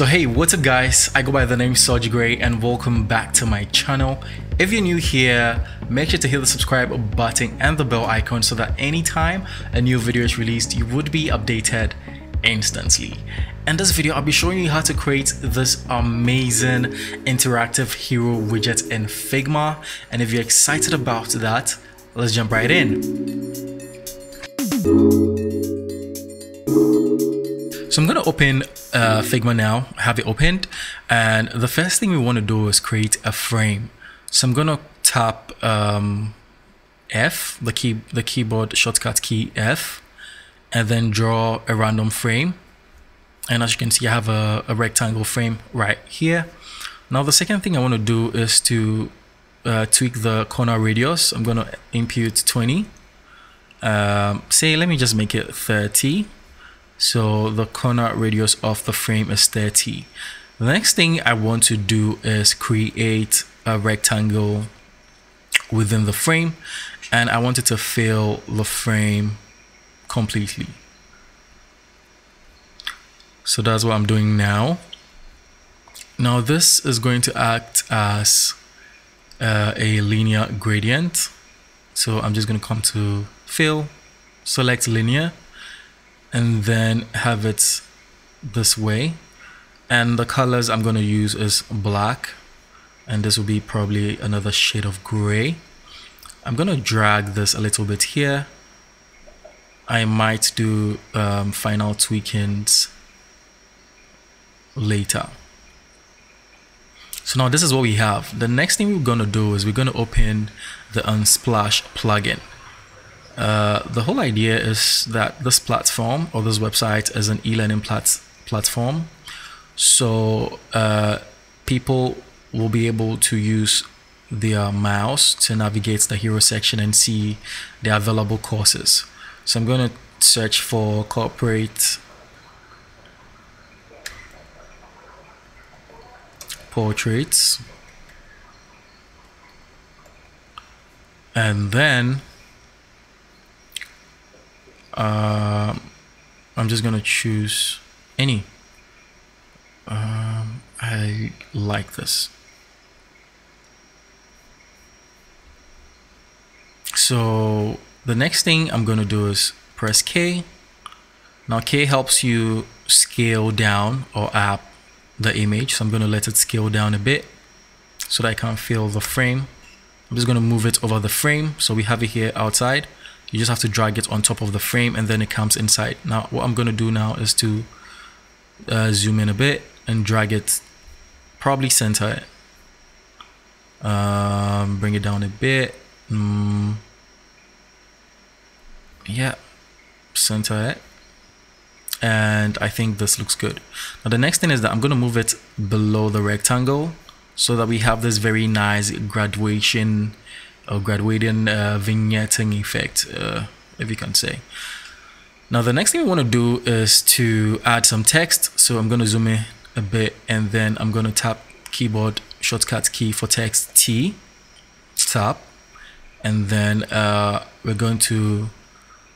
So hey, what's up guys? I go by the name Soji Gray and welcome back to my channel. If you're new here, make sure to hit the subscribe button and the bell icon so that anytime a new video is released, you would be updated instantly. In this video, I'll be showing you how to create this amazing interactive hero widget in Figma. And if you're excited about that, let's jump right in. So I'm to open uh, Figma now, have it opened. And the first thing we want to do is create a frame. So I'm going to tap um, F, the key, the keyboard shortcut key F, and then draw a random frame. And as you can see, I have a, a rectangle frame right here. Now the second thing I want to do is to uh, tweak the corner radius. I'm going to impute 20. Um, say, let me just make it 30 so the corner radius of the frame is 30. The next thing I want to do is create a rectangle within the frame and I want it to fill the frame completely. So that's what I'm doing now. Now this is going to act as uh, a linear gradient. So I'm just going to come to fill, select linear and then have it this way. And the colors I'm going to use is black and this will be probably another shade of gray. I'm going to drag this a little bit here. I might do um, final tweakings later. So now this is what we have. The next thing we're going to do is we're going to open the unsplash plugin uh, the whole idea is that this platform or this website is an e-learning plat- platform. So uh, people will be able to use their mouse to navigate the hero section and see the available courses. So I'm going to search for corporate portraits and then uh, I'm just gonna choose any. Um, I like this. So the next thing I'm gonna do is press K. Now K helps you scale down or up the image. So I'm gonna let it scale down a bit so that I can feel the frame. I'm just gonna move it over the frame. So we have it here outside you just have to drag it on top of the frame and then it comes inside. Now what I'm gonna do now is to uh, zoom in a bit and drag it probably center. It um, bring it down a bit. Mm. yeah center it. And I think this looks good. Now the next thing is that I'm gonna move it below the rectangle so that we have this very nice graduation or graduating uh, vignetting effect, uh, if you can say. Now the next thing we want to do is to add some text. So I'm going to zoom in a bit and then I'm going to tap keyboard shortcut key for text T, tap, and then uh, we're going to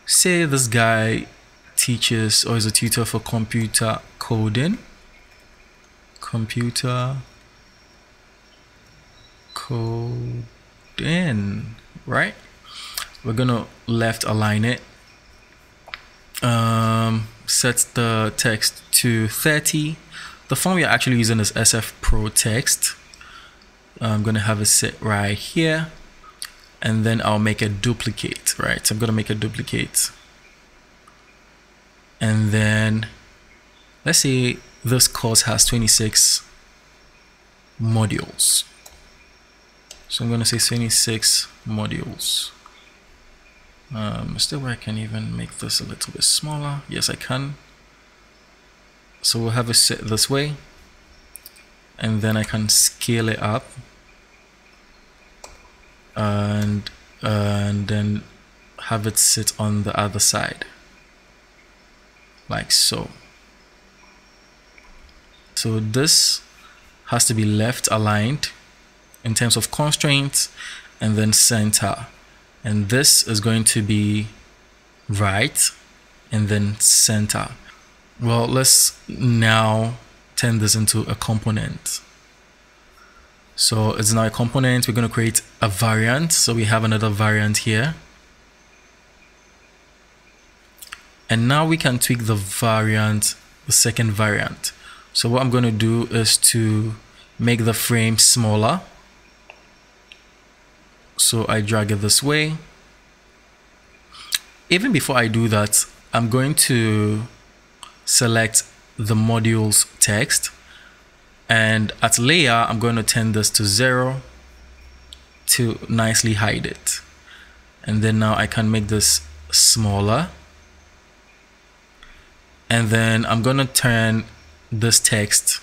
say this guy teaches or is a tutor for computer coding, computer code in, right? We're gonna left align it. Um, set the text to 30. The font we are actually using is SF Pro Text. I'm gonna have it sit right here and then I'll make a duplicate, right? So I'm gonna make a duplicate. And then let's say this course has 26 modules. So I'm going to say 26 modules. Um, still, I can even make this a little bit smaller. Yes, I can. So we'll have it set this way. And then I can scale it up. And, and then have it sit on the other side. Like so. So this has to be left aligned in terms of constraints and then center. And this is going to be right and then center. Well, let's now turn this into a component. So it's now a component. We're going to create a variant. So we have another variant here. And now we can tweak the variant, the second variant. So what I'm going to do is to make the frame smaller. So I drag it this way. Even before I do that, I'm going to select the modules text. And at layer I'm going to turn this to zero to nicely hide it. And then now I can make this smaller. And then I'm going to turn this text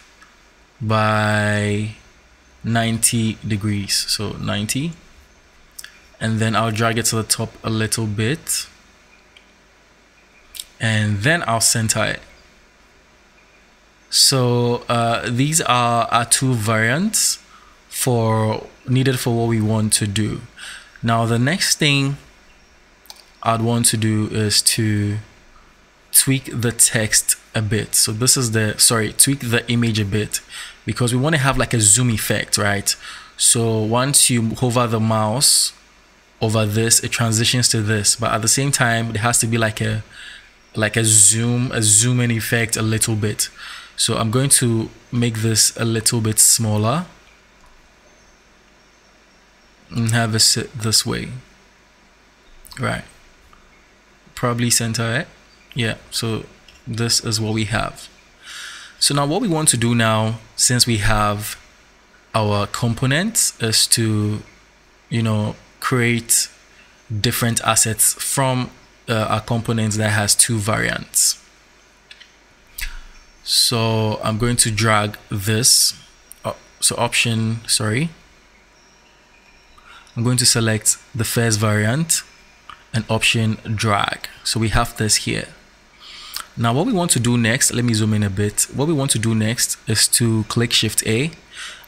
by 90 degrees. So 90 and then I'll drag it to the top a little bit and then I'll center it so uh, these are our two variants for needed for what we want to do. Now the next thing I'd want to do is to tweak the text a bit. So this is the, sorry, tweak the image a bit because we want to have like a zoom effect, right? So once you hover the mouse over this, it transitions to this, but at the same time, it has to be like a, like a zoom, a zoom in effect a little bit. So I'm going to make this a little bit smaller and have it sit this way. Right. Probably center it. Yeah, so this is what we have. So now what we want to do now, since we have our components, is to, you know, create different assets from uh, our components that has two variants. So I'm going to drag this. So option, sorry. I'm going to select the first variant and option drag. So we have this here. Now what we want to do next, let me zoom in a bit. What we want to do next is to click Shift A.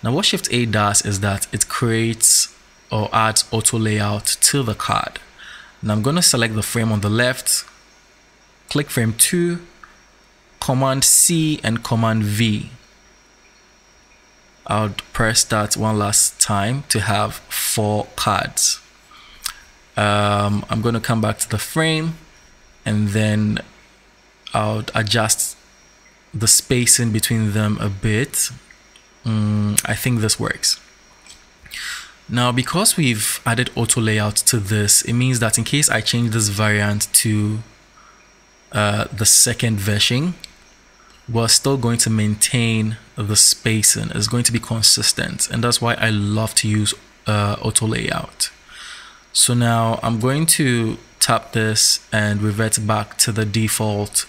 Now what Shift A does is that it creates or adds auto layout to the card. Now I'm going to select the frame on the left, click frame 2, Command C and Command V. I'll press that one last time to have four cards. Um, I'm going to come back to the frame and then I'll adjust the spacing between them a bit. Mm, I think this works. Now, because we've added auto layout to this, it means that in case I change this variant to uh, the second version, we're still going to maintain the spacing. It's going to be consistent. And that's why I love to use uh, auto layout. So now I'm going to tap this and revert back to the default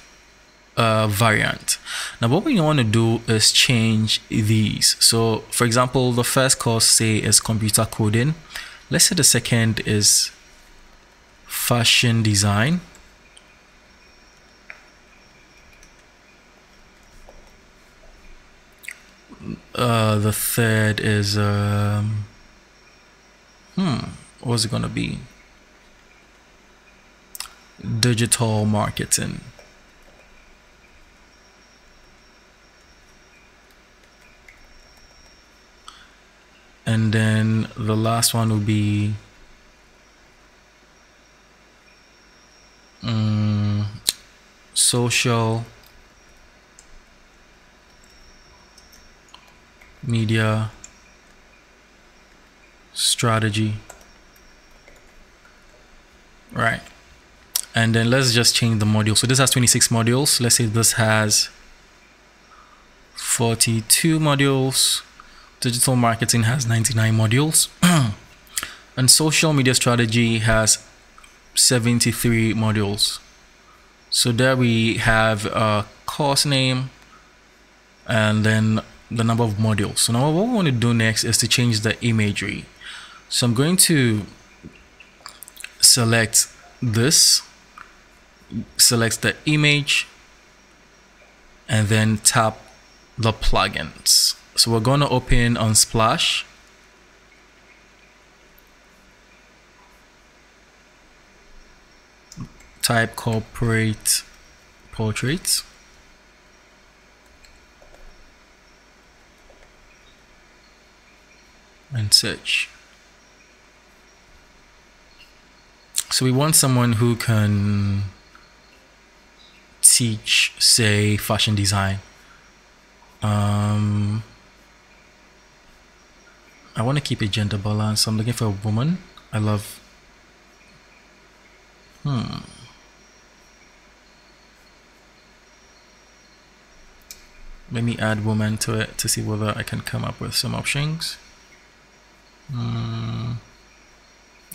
uh, variant. Now what we want to do is change these. So for example, the first course say is computer coding. Let's say the second is fashion design. Uh, the third is um, hmm, what's it gonna be? Digital marketing. And then the last one will be um, social media strategy. Right. And then let's just change the module. So this has 26 modules. Let's say this has 42 modules digital marketing has 99 modules and social media strategy has 73 modules so there we have a course name and then the number of modules. So now what we want to do next is to change the imagery. So I'm going to select this, select the image, and then tap the plugins. So we're going to open Unsplash. Type corporate portraits. and search. So we want someone who can teach, say, fashion design. Um, I want to keep a gender balance. I'm looking for a woman. I love. Hmm. Let me add woman to it to see whether I can come up with some options. Hmm.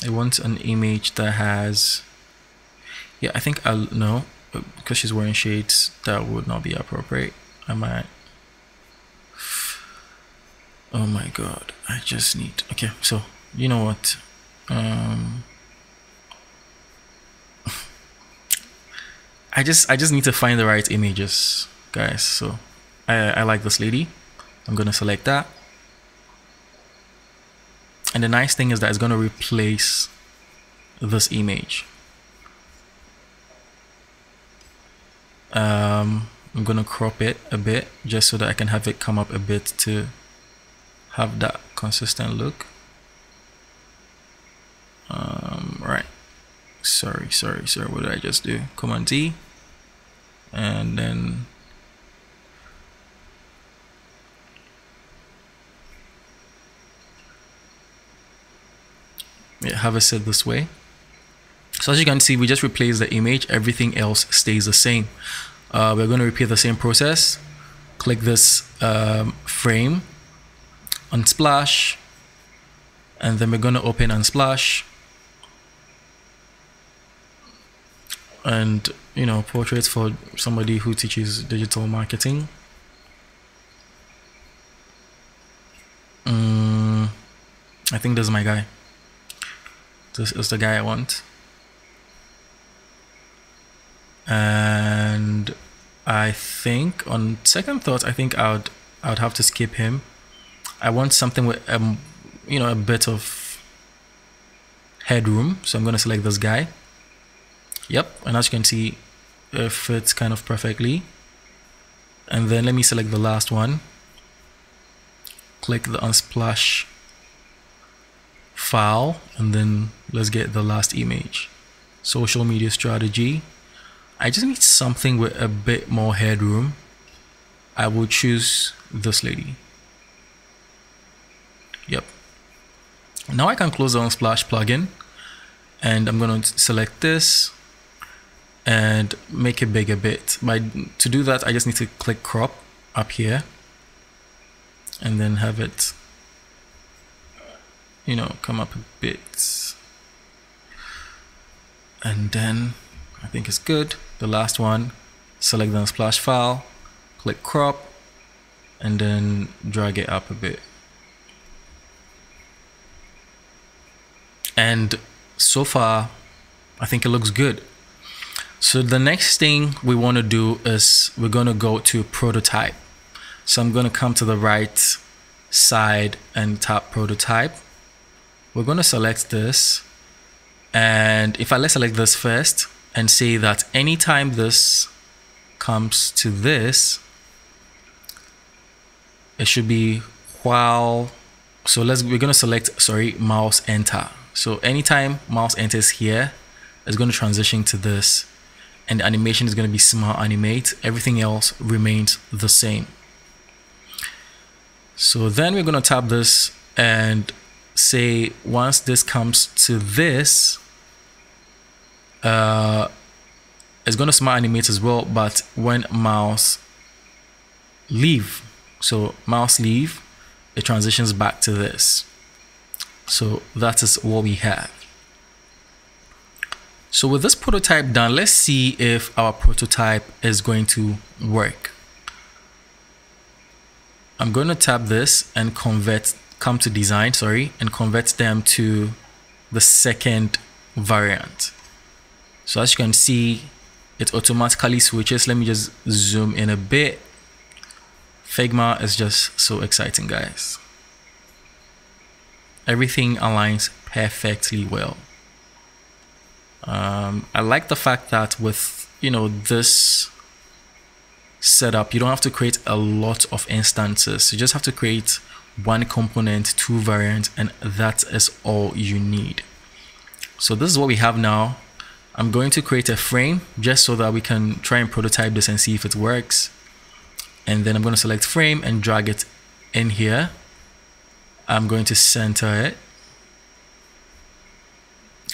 I want an image that has. Yeah, I think I'll no because she's wearing shades. That would not be appropriate. I might. Oh my god! I just need. Okay, so you know what? Um. I just I just need to find the right images, guys. So I I like this lady. I'm gonna select that. And the nice thing is that it's to replace this image. Um, I'm to crop it a bit just so that I can have it come up a bit to have that consistent look. Um, right. Sorry, sorry, sorry. What did I just do? Command D. And then have it set this way. So as you can see, we just replace the image. Everything else stays the same. Uh, we're going to repeat the same process. Click this um, frame, unsplash, and then we're going to open unsplash. And, you know, portraits for somebody who teaches digital marketing. Mm, I think this is my guy. This is the guy I want. And I think on second thought, I think I would I would have to skip him. I want something with um you know a bit of headroom, so I'm gonna select this guy. Yep, and as you can see, it fits kind of perfectly. And then let me select the last one. Click the unsplash file and then let's get the last image social media strategy I just need something with a bit more headroom I will choose this lady yep now I can close the Unsplash plugin and I'm going to select this and make it big a bit but to do that I just need to click crop up here and then have it you know, come up a bit. And then I think it's good. The last one, select the splash file, click crop, and then drag it up a bit. And so far, I think it looks good. So the next thing we want to do is we're going to go to prototype. So I'm going to come to the right side and tap prototype we're going to select this and if I let's select this first and say that anytime this comes to this it should be while so let's we're going to select sorry mouse enter so anytime mouse enters here it's going to transition to this and the animation is going to be smart animate everything else remains the same so then we're going to tap this and say once this comes to this, uh, it's going to smart animate as well, but when mouse leave, so mouse leave, it transitions back to this. So that is what we have. So with this prototype done, let's see if our prototype is going to work. I'm going to tap this and convert come to design, sorry, and convert them to the second variant. So as you can see, it automatically switches. Let me just zoom in a bit. Figma is just so exciting, guys. Everything aligns perfectly well. Um, I like the fact that with, you know, this setup, you don't have to create a lot of instances. You just have to create one component, two variants, and that is all you need. So this is what we have now. I'm going to create a frame just so that we can try and prototype this and see if it works. And then I'm going to select frame and drag it in here. I'm going to center it.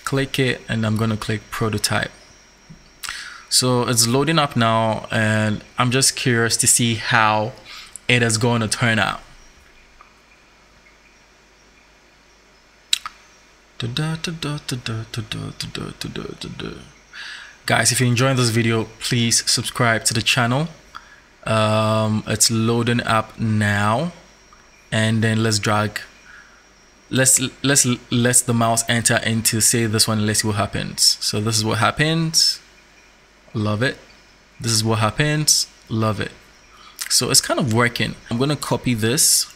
Click it and I'm going to click prototype. So it's loading up now and I'm just curious to see how it is going to turn out. Guys, if you're enjoying this video, please subscribe to the channel. Um, it's loading up now, and then let's drag. Let's let's let the mouse enter into say this one. Let's see what happens. So this is what happens. Love it. This is what happens. Love it. So it's kind of working. I'm gonna copy this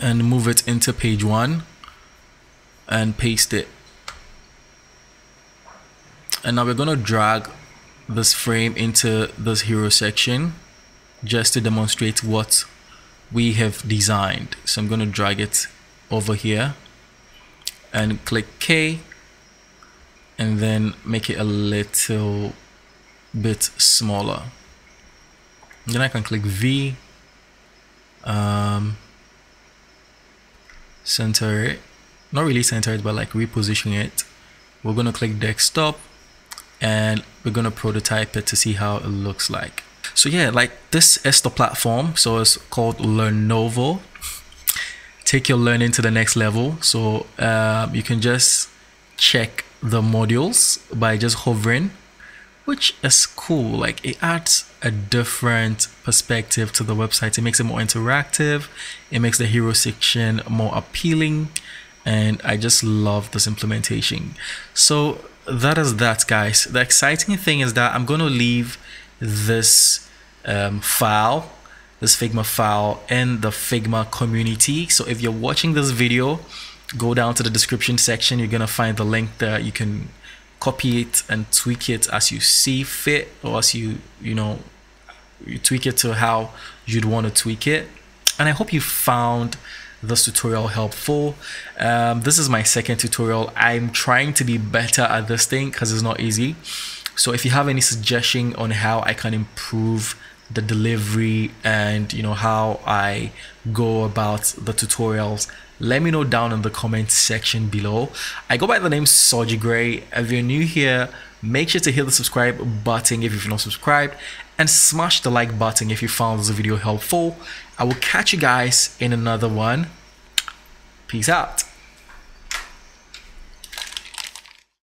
and move it into page one and paste it. And now we're going to drag this frame into this hero section just to demonstrate what we have designed. So I'm going to drag it over here and click K and then make it a little bit smaller. Then I can click V, um, center it not really center it but like reposition it we're going to click desktop and we're going to prototype it to see how it looks like so yeah like this is the platform. So it's called Learnovo take your learning to the next level. So um, you can just check the modules by just hovering which is cool. Like it adds a different perspective to the website. It makes it more interactive. It makes the hero section more appealing. And I just love this implementation. So that is that guys. The exciting thing is that I'm going to leave this um, file, this Figma file in the Figma community. So if you're watching this video, go down to the description section. You're going to find the link there. You can copy it and tweak it as you see fit or as you, you know, you tweak it to how you'd want to tweak it. And I hope you found this tutorial helpful. Um, this is my second tutorial. I'm trying to be better at this thing because it's not easy. So if you have any suggestion on how I can improve the delivery and you know how I go about the tutorials let me know down in the comment section below I go by the name Soji Gray if you're new here make sure to hit the subscribe button if you've not subscribed and smash the like button if you found this video helpful I will catch you guys in another one. Peace out.